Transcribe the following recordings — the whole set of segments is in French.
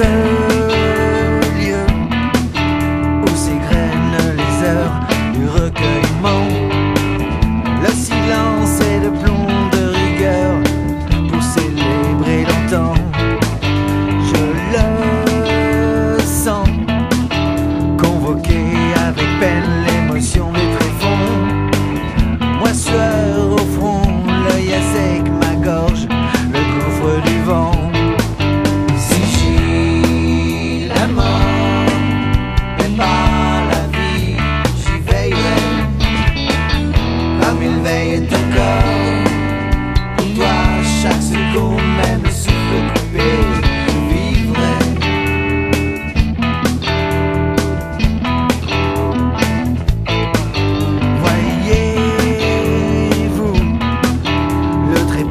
seul lieu où s'égrènent les heures du recueillement. Le silence est de plus.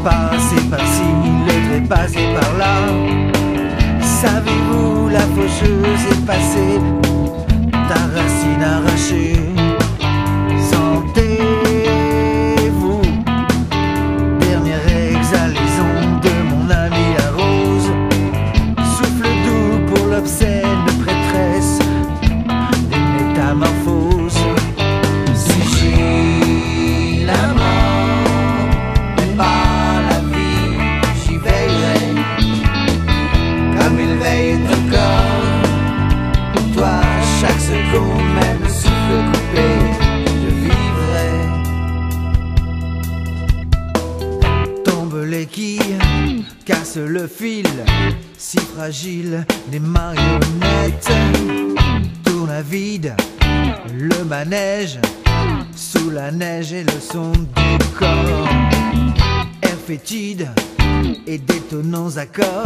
passer par-ci, l'autre est passé par là. Savez-vous, la faucheuse est passée, ta racine arrachée. Les quilles, casse le fil, si fragile des marionnettes. Tourne à vide, le manège, sous la neige et le son du corps. Air fétide et détonnants accords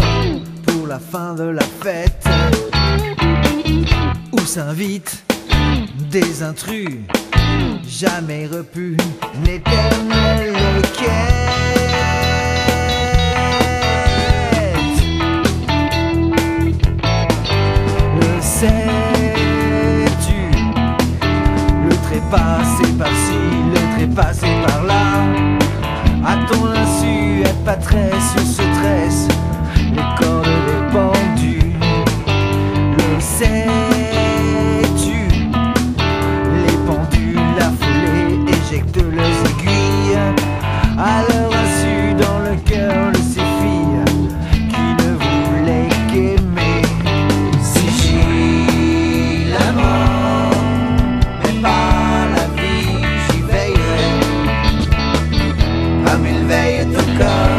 pour la fin de la fête. Où s'invitent des intrus, jamais repus, une ou se tresse, les cordes des pendus. Le sais-tu? Les pendules affolées éjectent leurs aiguilles. À leur insu, dans le cœur de ces filles qui ne voulaient qu'aimer. Si j'ai la mort, mais pas la vie, j'y veillerai. Comme il veille ton corps,